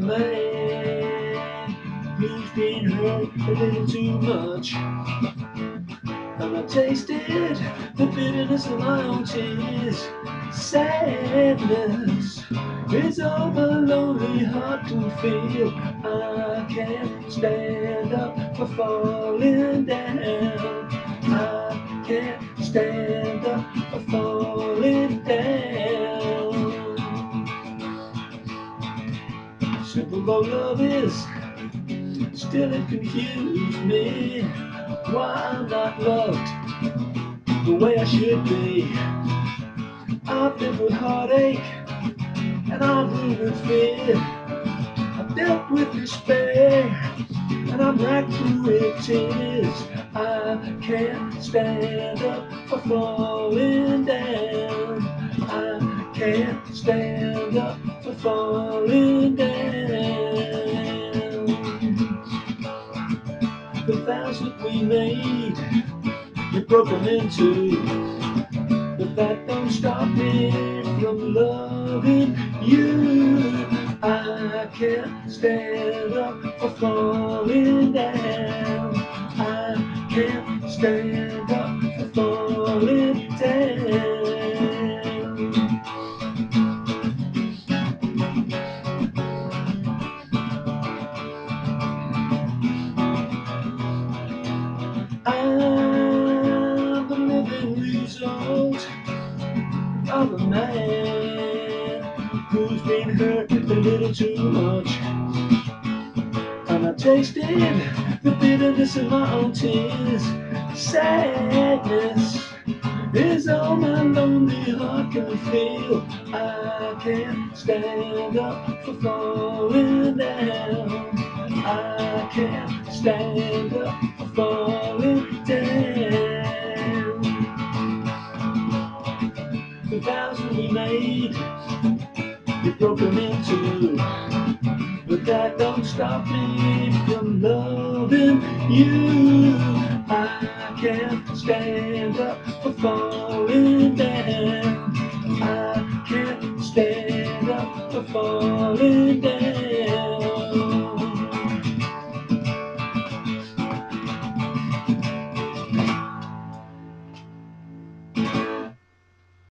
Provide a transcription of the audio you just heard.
man who's been hurt a little too much. And I tasted the bitterness of my own tears. Sadness is all my lonely heart can feel. I can't stand up for falling down. I can't stand Simple though love is, still it confused me. Why I'm not loved the way I should be. I've lived with heartache and I've lived with fear. I've dealt with despair and I'm racked with tears. I can't stand up for falling down. I can't stand up for falling you broke them into. But that don't stop me from loving you. I can't stand up for falling down. I can't stand up for falling down. I'm of a man who's been hurt a little too much. And I tasted the bitterness of my own tears. Sadness is all my lonely heart can feel. I can't stand up for falling down. I can't stand up for you broke them into. But that don't stop me from loving you. I can't stand up for falling down. I can't stand up for falling down.